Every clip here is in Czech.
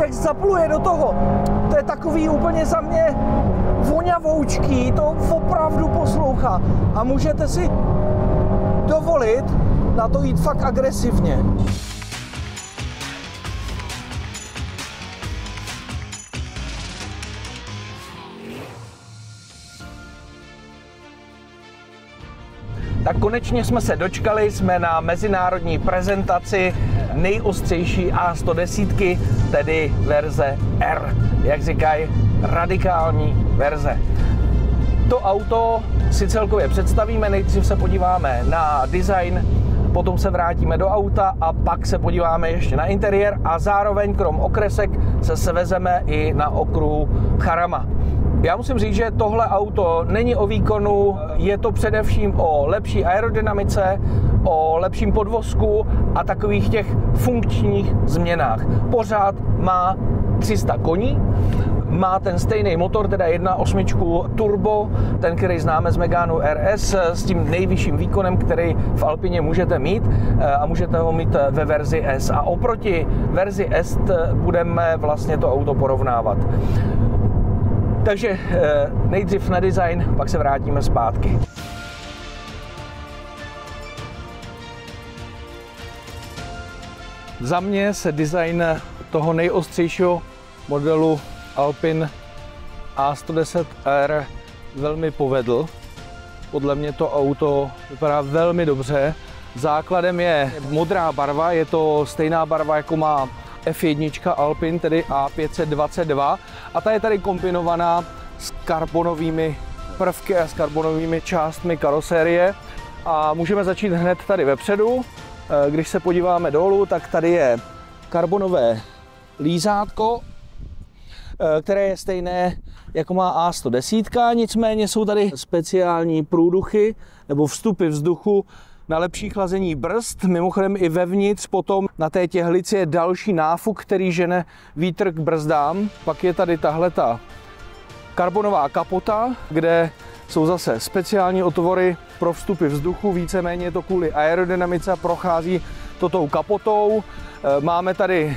jak zapluje do toho. To je takový úplně za mě vonavoučký, to opravdu poslouchá. A můžete si dovolit na to jít fakt agresivně. Tak konečně jsme se dočkali, jsme na mezinárodní prezentaci nejostřejší A110, tedy verze R. Jak říkají, radikální verze. To auto si celkově představíme, nejdřív se podíváme na design, potom se vrátíme do auta a pak se podíváme ještě na interiér a zároveň krom okresek se svezeme i na okruhu Charama. Já musím říct, že tohle auto není o výkonu, je to především o lepší aerodynamice, o lepším podvozku a takových těch funkčních změnách. Pořád má 300 koní, má ten stejný motor, teda 1.8 turbo, ten, který známe z Meganu RS, s tím nejvyšším výkonem, který v Alpině můžete mít eh, a můžete ho mít ve verzi S. A oproti verzi S budeme vlastně to auto porovnávat. Takže eh, nejdřív na design, pak se vrátíme zpátky. Za mě se design toho nejostřejšího modelu Alpine A110R velmi povedl. Podle mě to auto vypadá velmi dobře. Základem je modrá barva, je to stejná barva, jako má F1 Alpine, tedy A522 a ta je tady kombinovaná s karbonovými prvky a s karbonovými částmi karosérie a můžeme začít hned tady vepředu. Eh, když se podíváme dolů, tak tady je karbonové lízátko, eh, které je stejné jako má A110, nicméně jsou tady speciální průduchy nebo vstupy vzduchu na lepší chlazení brzd. Mimochodem i vevnitř potom na té těhlici je další náfuk, který žene vítr k brzdám. Pak je tady tahle ta karbonová kapota, kde jsou zase speciální otvory pro vstupy vzduchu, víceméně to kvůli aerodynamice prochází to tou kapotou. E, máme tady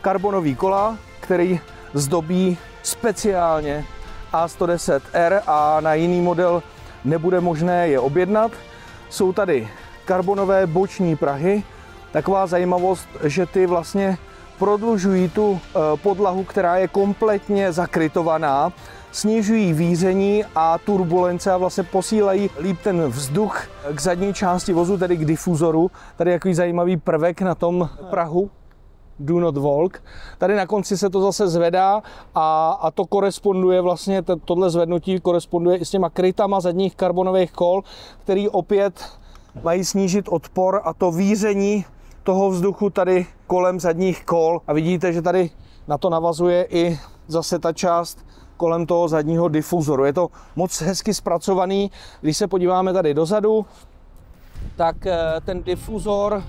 karbonový kola, který zdobí speciálně A110R a na jiný model nebude možné je objednat. Jsou tady karbonové boční prahy. Taková zajímavost, že ty vlastně prodlužují tu eh, podlahu, která je kompletně zakrytovaná, snižují víření a turbulence a vlastně posílají líp ten vzduch k zadní části vozu, tedy k difuzoru. Tady je takový zajímavý prvek na tom Prahu, do not walk. Tady na konci se to zase zvedá a, a to koresponduje vlastně, tohle zvednutí koresponduje i s těma krytama zadních karbonových kol, který opět mají snížit odpor a to víření toho vzduchu tady kolem zadních kol. A vidíte, že tady na to navazuje i zase ta část kolem toho zadního difuzoru. Je to moc hezky zpracovaný. Když se podíváme tady dozadu, tak eh, ten difuzor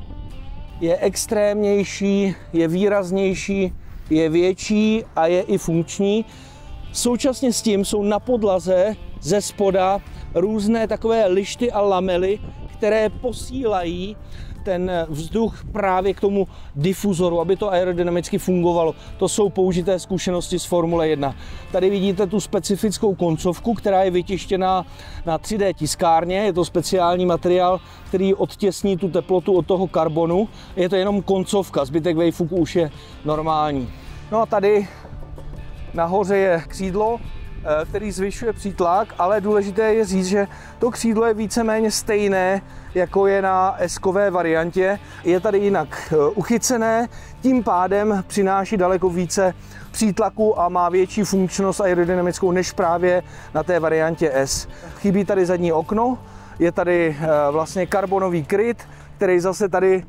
je extrémnější, je výraznější, je větší a je i funkční. Současně s tím jsou na podlaze ze spoda různé takové lišty a lamely, které posílají ten vzduch právě k tomu difuzoru, aby to aerodynamicky fungovalo. To jsou použité zkušenosti z Formule 1. Tady vidíte tu specifickou koncovku, která je vytištěná na 3D tiskárně. Je to speciální materiál, který odtěsní tu teplotu od toho karbonu. Je to jenom koncovka, zbytek vejfuku už je normální. No a tady nahoře je křídlo, který zvyšuje přítlak, ale důležité je říct, že to křídlo je víceméně stejné, jako je na S-kové variantě. Je tady jinak eh, uchycené, tím pádem přináší daleko více přítlaku a má větší funkčnost aerodynamickou než právě na té variantě S. Chybí tady zadní okno, je tady eh, vlastně karbonový kryt, který zase tady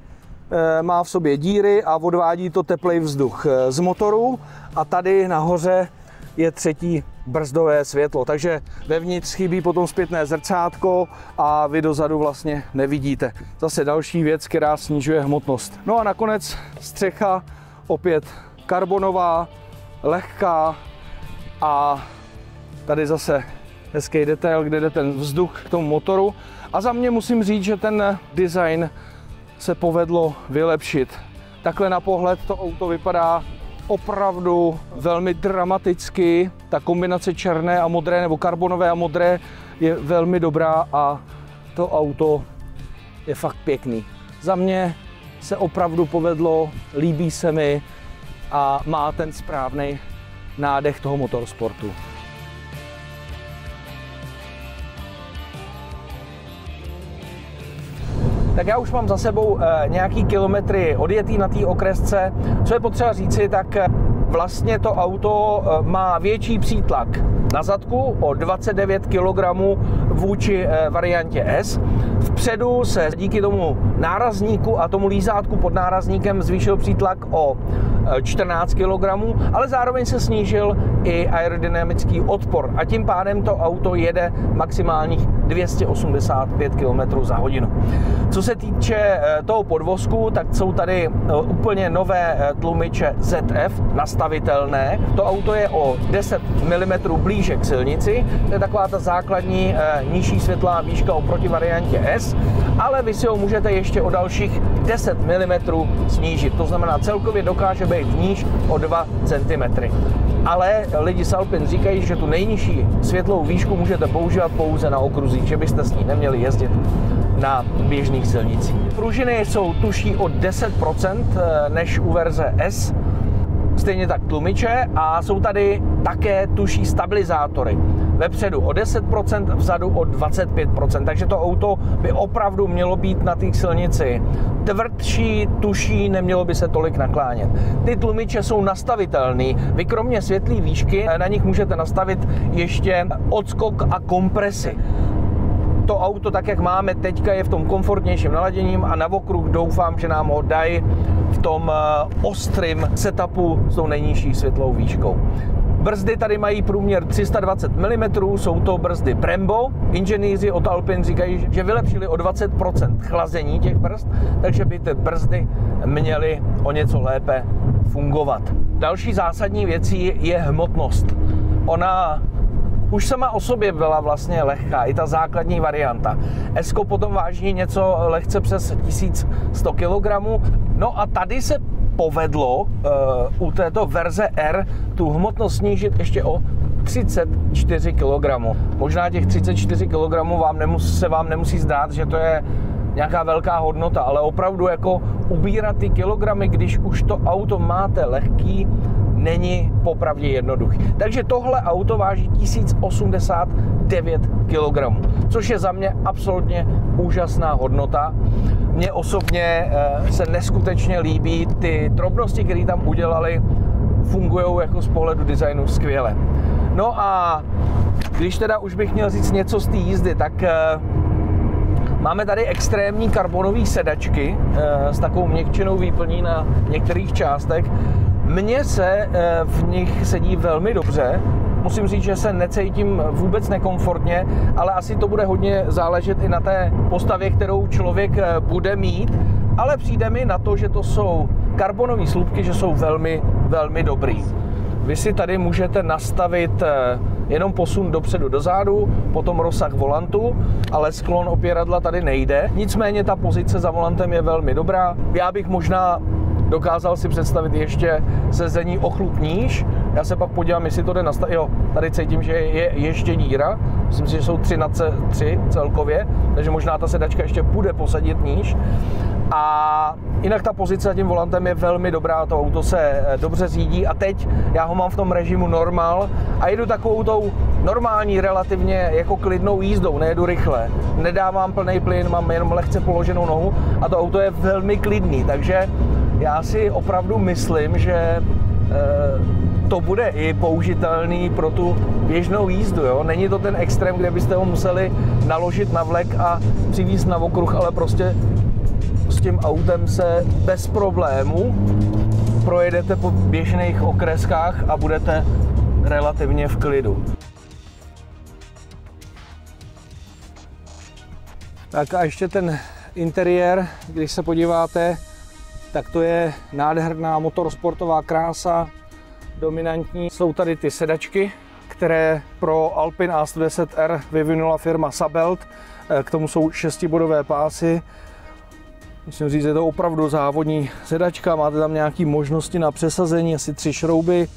má v sobě díry a odvádí to teplej vzduch z motoru a tady nahoře je třetí brzdové světlo. Takže vevnitř chybí potom zpětné zrcátko a vy dozadu vlastně nevidíte. Zase další věc, která snižuje hmotnost. No a nakonec střecha opět karbonová, lehká a tady zase hezký detail, kde jde ten vzduch k tomu motoru. A za mě musím říct, že ten design se povedlo vylepšit. Takhle na pohled to auto vypadá opravdu velmi dramaticky. Ta kombinace černé a modré nebo karbonové a modré je velmi dobrá a to auto je fakt pěkný. Za mě se opravdu povedlo, líbí se mi a má ten správný nádech toho motorsportu. Tak já už mám za sebou eh, nějaký kilometry odjetý na té okresce. Co je potřeba říci, tak eh, vlastně to auto eh, má větší přítlak na zadku o 29 kg vůči variantě S. Vpředu se díky tomu nárazníku a tomu lízátku pod nárazníkem zvýšil přítlak o 14 kg, ale zároveň se snížil i aerodynamický odpor a tím pádem to auto jede maximálních 285 km za hodinu. Co se týče eh, toho podvozku, tak jsou tady eh, úplně nové eh, tlumiče ZF nastavitelné. To auto je o 10 mm blíže k silnici, to je taková ta základní nižší světlá výška oproti variantě S, ale vy si ho můžete ještě o dalších 10 mm snížit. To znamená, celkově dokáže být níž o 2 cm. Ale lidi z Alpin říkají, že tu nejnižší světlou výšku můžete používat pouze na okruzích, že byste s ní neměli jezdit na běžných silnicích. Pružiny jsou tuší o 10% eh, než u verze S, stejně tak tlumiče a jsou tady také tuší stabilizátory. Vepředu o 10%, vzadu o 25%, takže to auto by opravdu mělo být na té silnici tvrdší, tuší, nemělo by se tolik naklánět. Ty tlumiče jsou nastavitelné. Vy kromě světlé výšky na nich můžete nastavit ještě odskok a kompresi to auto, tak jak máme teďka, je v tom komfortnějším naladěním a na okruh doufám, že nám ho dají v tom eh, ostrým setupu s tou nejnižší světlou výškou. Brzdy tady mají průměr 320 mm, jsou to brzdy Brembo. Inženýři od Alpin říkají, že vylepšili o 20% chlazení těch brzd, takže by ty brzdy měly o něco lépe fungovat. Další zásadní věcí je hmotnost. Ona už sama o sobě byla vlastně lehká, i ta základní varianta. Esko potom váží něco lehce přes 1100 kg. No a tady se povedlo uh, u této verze R tu hmotnost snížit ještě o 34 kg. Možná těch 34 kg vám nemus, se vám nemusí zdát, že to je nějaká velká hodnota, ale opravdu jako ubírat ty kilogramy, když už to auto máte lehký, není popravdě jednoduchý. Takže tohle auto váží 1089 kg, což je za mě absolutně úžasná hodnota. Mně osobně eh, se neskutečně líbí ty drobnosti, které tam udělali, fungují jako z pohledu designu skvěle. No a když teda už bych měl říct něco z té jízdy, tak eh, Máme tady extrémní karbonové sedačky eh, s takovou měkčenou výplní na některých částech. Mně se eh, v nich sedí velmi dobře. Musím říct, že se necítím vůbec nekomfortně, ale asi to bude hodně záležet i na té postavě, kterou člověk eh, bude mít. Ale přijde mi na to, že to jsou karbonové slupky, že jsou velmi, velmi dobrý. Vy si tady můžete nastavit eh, jenom posun dopředu dozadu, potom rozsah volantu, ale sklon opěradla tady nejde. Nicméně ta pozice za volantem je velmi dobrá. Já bych možná dokázal si představit ještě sezení o chlup níž. Já se pak podívám, jestli to jde nastavit. Jo, tady cítím, že je ještě díra. Myslím si, že jsou 3 na 3 celkově, takže možná ta sedačka ještě bude posadit níž. A jinak ta pozice za tím volantem je velmi dobrá, to auto se eh, dobře řídí a teď já ho mám v tom režimu normal a jedu takovou tou normální, relativně jako klidnou jízdou, nejedu rychle. Nedávám plný plyn, mám jenom lehce položenou nohu a to auto je velmi klidný, takže já si opravdu myslím, že eh, to bude i použitelný pro tu běžnou jízdu. Jo? Není to ten extrém, kde byste ho museli naložit na vlek a přivízt na okruh, ale prostě s tím autem se bez problémů projedete po běžných okreskách a budete relativně v klidu. Tak a ještě ten interiér, když se podíváte, tak to je nádherná motorsportová krása, dominantní. Jsou tady ty sedačky, které pro Alpin A110R vyvinula firma Sabelt. K tomu jsou šestibodové pásy. Musím říct, je to opravdu závodní sedačka, máte tam nějaké možnosti na přesazení, asi tři šrouby.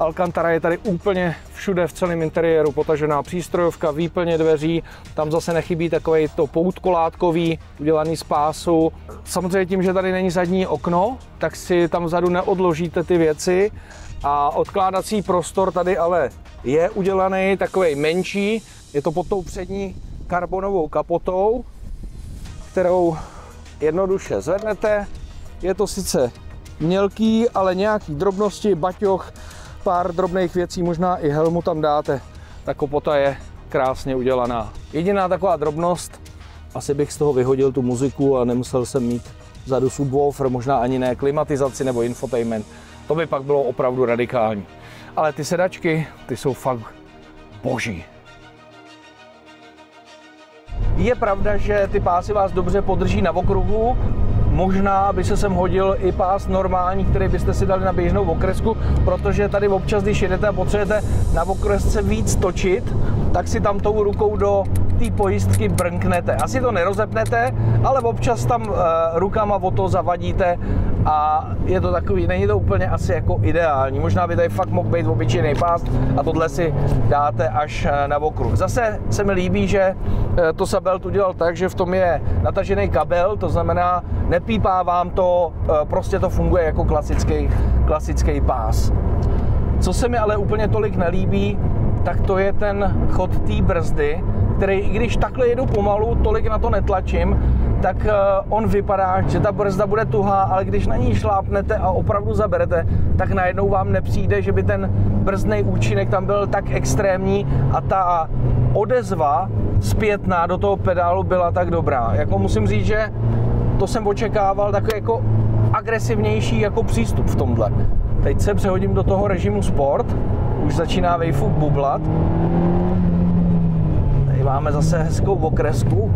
Alcantara je tady úplně všude v celém interiéru potažená přístrojovka, výplně dveří, tam zase nechybí takový to poutkolátkový, udělaný z pásu. Samozřejmě tím, že tady není zadní okno, tak si tam vzadu neodložíte ty věci a odkládací prostor tady ale je udělaný takový menší, je to pod tou přední karbonovou kapotou, kterou jednoduše zvednete. Je to sice mělký, ale nějaký drobnosti, baťoch, pár drobných věcí, možná i helmu tam dáte. Ta kopota je krásně udělaná. Jediná taková drobnost, asi bych z toho vyhodil tu muziku a nemusel jsem mít vzadu subwoofer, možná ani ne klimatizaci nebo infotainment. To by pak bylo opravdu radikální. Ale ty sedačky, ty jsou fakt boží. Je pravda, že ty pásy vás dobře podrží na okruhu, Možná by se sem hodil i pás normální, který byste si dali na běžnou okresku, protože tady občas, když jedete a potřebujete na okresce víc točit, tak si tam tou rukou do té pojistky brnknete. Asi to nerozepnete, ale občas tam uh, rukama o to zavadíte a je to takový, není to úplně asi jako ideální. Možná by tady fakt mohl být obyčejný pás a tohle si dáte až eh, na okruh. Zase se mi líbí, že eh, to Sabelt udělal tak, že v tom je natažený kabel, to znamená nepípá vám to, prostě to funguje jako klasický, klasický pás. Co se mi ale úplně tolik nelíbí, tak to je ten chod té brzdy, který i když takhle jedu pomalu, tolik na to netlačím, tak eh, on vypadá, že ta brzda bude tuhá, ale když na ní šlápnete a opravdu zaberete, tak najednou vám nepřijde, že by ten brzdný účinek tam byl tak extrémní a ta odezva zpětná do toho pedálu byla tak dobrá. Jako musím říct, že to jsem očekával takový jako agresivnější jako přístup v tomhle. Teď se přehodím do toho režimu sport, už začíná Wayfook bublat. Tady máme zase hezkou okresku.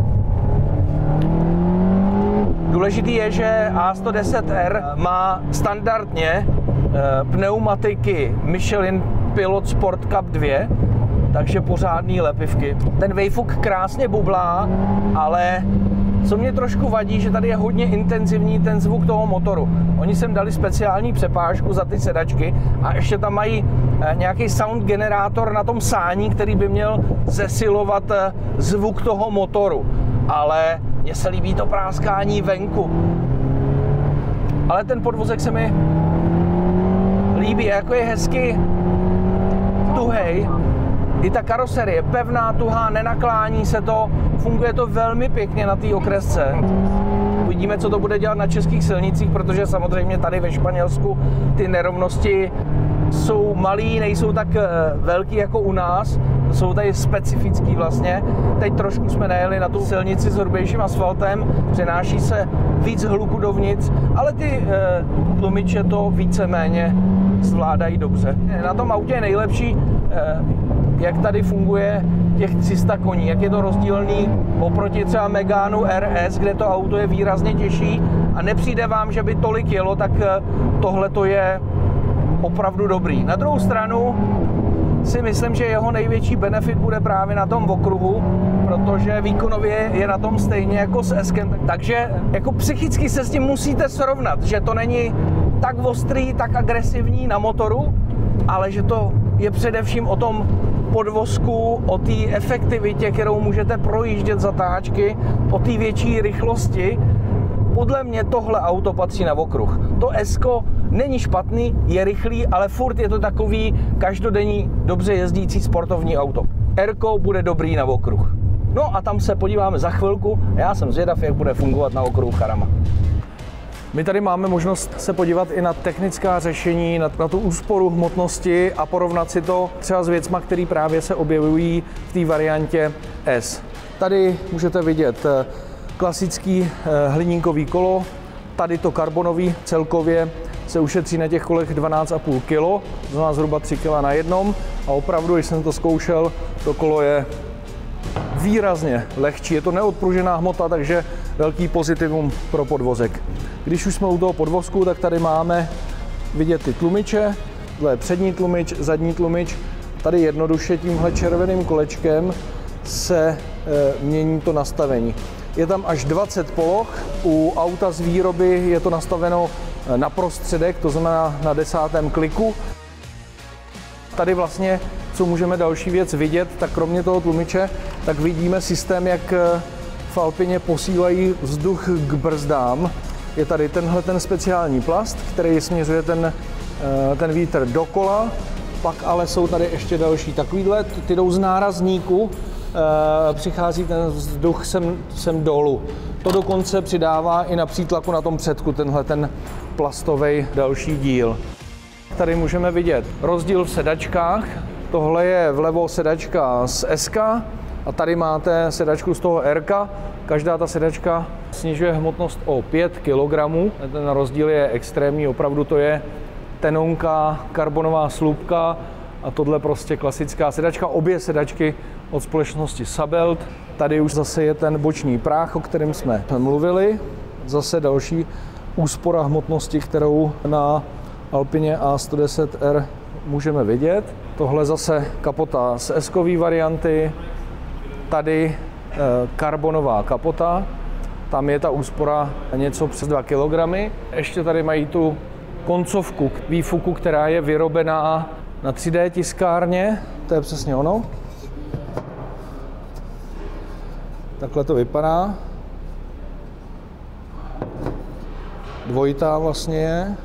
Důležitý je, že A110R má standardně eh, pneumatiky Michelin Pilot Sport Cup 2, takže pořádný lepivky. Ten Wayfook krásně bublá, ale co mě trošku vadí, že tady je hodně intenzivní ten zvuk toho motoru. Oni sem dali speciální přepážku za ty sedačky a ještě tam mají eh, nějaký sound generátor na tom sání, který by měl zesilovat eh, zvuk toho motoru. Ale mně se líbí to práskání venku. Ale ten podvozek se mi líbí, jako je hezky tuhej, i ta karoserie pevná, tuhá, nenaklání se to, funguje to velmi pěkně na té okresce. Uvidíme, co to bude dělat na českých silnicích, protože samozřejmě tady ve Španělsku ty nerovnosti jsou malý, nejsou tak eh, velký jako u nás, jsou tady specifický vlastně. Teď trošku jsme najeli na tu silnici s hrubějším asfaltem, přenáší se víc hluku dovnitř, ale ty e, tlumiče to víceméně zvládají dobře. Na tom autě je nejlepší e, jak tady funguje těch 300 koní, jak je to rozdílný oproti třeba Meganu RS, kde to auto je výrazně těžší a nepřijde vám, že by tolik jelo, tak eh, tohle to je opravdu dobrý. Na druhou stranu si myslím, že jeho největší benefit bude právě na tom okruhu, protože výkonově je na tom stejně jako s Eskem. Takže jako psychicky se s tím musíte srovnat, že to není tak ostrý, tak agresivní na motoru, ale že to je především o tom podvozku, o té efektivitě, kterou můžete projíždět zatáčky, o té větší rychlosti. Podle mě tohle auto patří na okruh. To Esko není špatný, je rychlý, ale furt je to takový každodenní, dobře jezdící sportovní auto. Erko bude dobrý na okruh. No a tam se podíváme za chvilku. Já jsem zvědav, jak bude fungovat na okruhu Charama. My tady máme možnost se podívat i na technická řešení, na, na tu úsporu hmotnosti a porovnat si to třeba s věcma, které právě se objevují v té variantě S. Tady můžete vidět eh, klasický eh, hliníkový kolo, tady to karbonový celkově se ušetří na těch kolech 12,5 kg, to znamená zhruba 3 kg na jednom a opravdu, když jsem to zkoušel, to kolo je výrazně lehčí. Je to neodpružená hmota, takže velký pozitivum pro podvozek. Když už jsme u toho podvozku, tak tady máme vidět ty tlumiče, tohle je přední tlumič, zadní tlumič. Tady jednoduše tímhle červeným kolečkem se e, mění to nastavení. Je tam až 20 poloh. U auta z výroby je to nastaveno na prostředek, to znamená na desátém kliku. Tady vlastně, co můžeme další věc vidět, tak kromě toho tlumiče, tak vidíme systém, jak v Alpině posílají vzduch k brzdám. Je tady tenhle ten speciální plast, který směřuje ten, eh, ten vítr dokola, pak ale jsou tady ještě další takovýhle, ty jdou z nárazníku, přichází ten vzduch sem, sem dolů. To dokonce přidává i na přítlaku na tom předku tenhle ten plastový další díl. Tady můžeme vidět rozdíl v sedačkách. Tohle je vlevo sedačka z SK a tady máte sedačku z toho R. Každá ta sedačka snižuje hmotnost o 5 kg. Ten rozdíl je extrémní, opravdu to je tenonka, karbonová slupka a tohle prostě klasická sedačka. Obě sedačky od společnosti Sabelt. Tady už zase je ten boční práh, o kterém jsme mluvili. Zase další úspora hmotnosti, kterou na Alpině A110R můžeme vidět. Tohle zase kapota z s varianty. Tady eh, karbonová kapota. Tam je ta úspora něco přes 2 kg. Ještě tady mají tu koncovku výfuku, která je vyrobená na 3D tiskárně. To je přesně ono. Takhle to vypadá. Dvojitá vlastně je.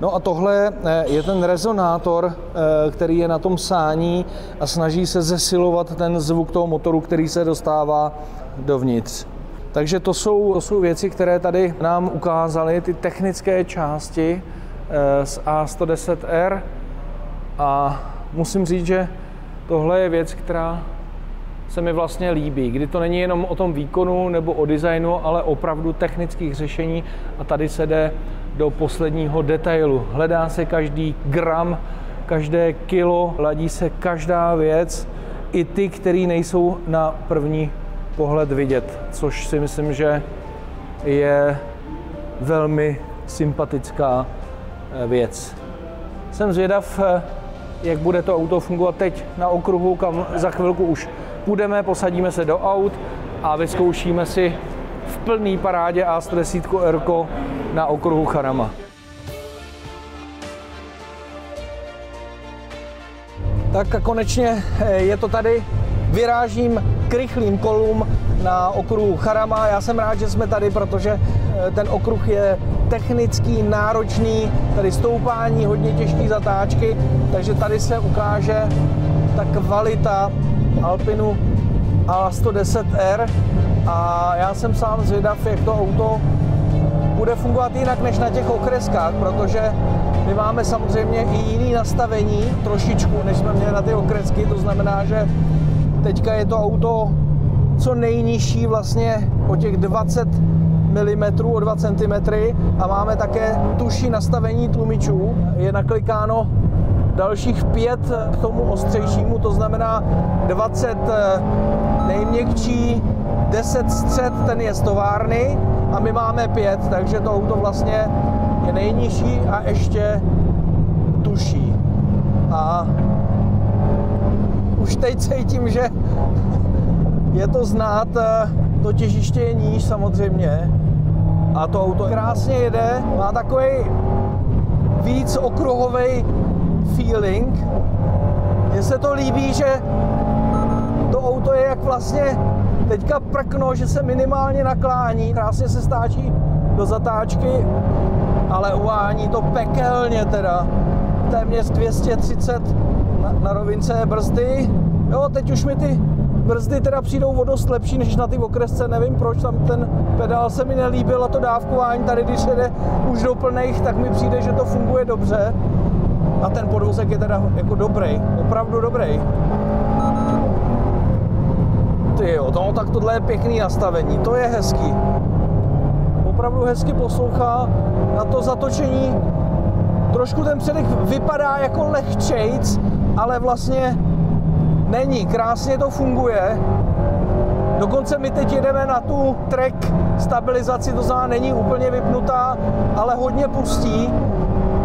No a tohle eh, je ten rezonátor, eh, který je na tom sání a snaží se zesilovat ten zvuk toho motoru, který se dostává dovnitř. Takže to jsou, to jsou věci, které tady nám ukázaly, ty technické části eh, z A110R a musím říct, že tohle je věc, která se mi vlastně líbí, kdy to není jenom o tom výkonu nebo o designu, ale opravdu technických řešení a tady se jde do posledního detailu. Hledá se každý gram, každé kilo, ladí se každá věc, i ty, které nejsou na první pohled vidět, což si myslím, že je velmi sympatická eh, věc. Jsem zvědav, eh, jak bude to auto fungovat teď na okruhu, kam za chvilku už půjdeme, posadíme se do aut a vyzkoušíme si v plný parádě A110 R na okruhu Charama. Tak a konečně eh, je to tady. Vyrážím k rychlým kolům na okruhu Charama. Já jsem rád, že jsme tady, protože ten okruh je technický, náročný, tady stoupání, hodně těžké zatáčky, takže tady se ukáže ta kvalita Alpinu A110R a já jsem sám zvědav, jak to auto bude fungovat jinak než na těch okreskách, protože my máme samozřejmě i jiný nastavení trošičku, než jsme měli na ty okresky, to znamená, že teďka je to auto co nejnižší vlastně o těch 20 mm, o 2 cm a máme také tuší nastavení tlumičů. Je naklikáno dalších 5 k tomu ostřejšímu, to znamená 20 eh, nejměkčí, 10 střed, ten je z továrny a my máme 5, takže to auto vlastně je nejnižší a ještě tuší. A už teď cítím, že je to znát, eh, to těžiště je níž samozřejmě a to auto krásně jede, má takový víc okruhový feeling. Mně se to líbí, že to auto je jak vlastně teďka prkno, že se minimálně naklání, krásně se stáčí do zatáčky, ale uvání to pekelně teda. Téměř 230 na, na rovince brzdy. Jo, teď už mi ty brzdy teda přijdou o dost lepší než na ty okresce, nevím proč, tam ten pedál se mi nelíbil a to dávkování tady, když jede už do plných, tak mi přijde, že to funguje dobře. A ten podvozek je teda jako dobrý, opravdu dobrý. Ty jo, to, no, tak tohle je pěkný nastavení, to je hezký. Opravdu hezky poslouchá na to zatočení. Trošku ten předek vypadá jako lehčejc, ale vlastně není. Krásně to funguje. Dokonce my teď jedeme na tu track stabilizaci, to znamená není úplně vypnutá, ale hodně pustí.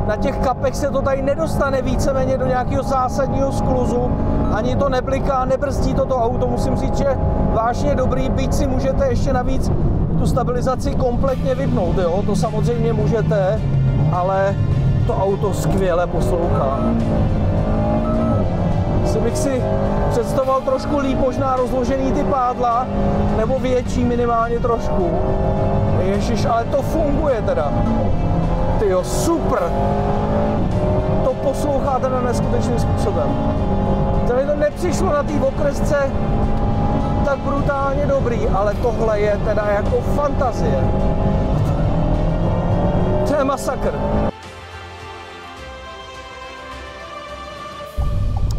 Na těch kapech se to tady nedostane víceméně do nějakého zásadního skluzu, ani to nebliká, nebrzdí to to auto. Musím říct, že vážně dobrý, byť si můžete ještě navíc tu stabilizaci kompletně vypnout, jo, to samozřejmě můžete, ale to auto skvěle poslouchá. Bych si představoval trošku líp možná rozložený ty pádla, nebo větší minimálně trošku. Ježíš, ale to funguje teda. Ty jo, super. To poslouchá teda neskutečným způsobem. Tady to nepřišlo na té okresce tak brutálně dobrý, ale tohle je teda jako fantazie. To je masakr.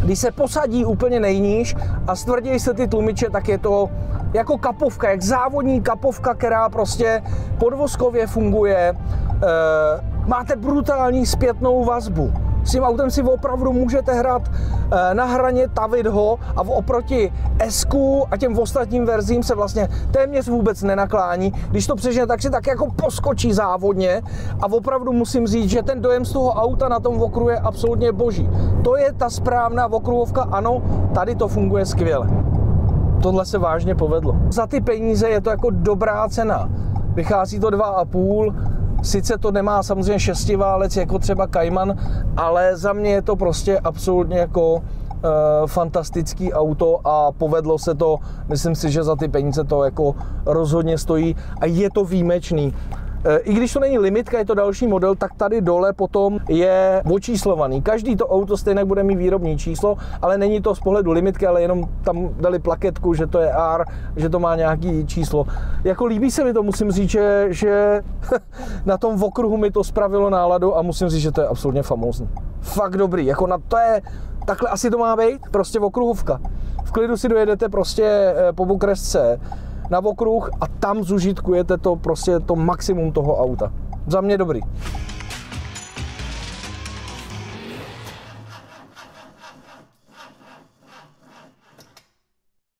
Když se posadí úplně nejníž a stvrdí se ty tlumiče, tak je to jako kapovka, jak závodní kapovka, která prostě podvozkově funguje. E, máte brutální zpětnou vazbu s tím autem si opravdu můžete hrát eh, na hraně, tavit ho a oproti S a těm ostatním verzím se vlastně téměř vůbec nenaklání. Když to přežene, tak si tak jako poskočí závodně a opravdu musím říct, že ten dojem z toho auta na tom okruhu je absolutně boží. To je ta správná okruhovka, ano, tady to funguje skvěle. Tohle se vážně povedlo. Za ty peníze je to jako dobrá cena. Vychází to 2,5, Sice to nemá samozřejmě šestiválec jako třeba Cayman, ale za mě je to prostě absolutně jako uh, fantastický auto a povedlo se to, myslím si, že za ty peníze to jako rozhodně stojí a je to výjimečný. I když to není limitka, je to další model, tak tady dole potom je očíslovaný. Každý to auto stejně bude mít výrobní číslo, ale není to z pohledu limitky, ale jenom tam dali plaketku, že to je R, že to má nějaký číslo. Jako líbí se mi to, musím říct, že, že na tom okruhu mi to spravilo náladu a musím říct, že to je absolutně famózní. Fakt dobrý, jako na to je, takhle asi to má být, prostě okruhovka. V klidu si dojedete prostě eh, po okresce, na okruh a tam zužitkujete to prostě to maximum toho auta. Za mě dobrý.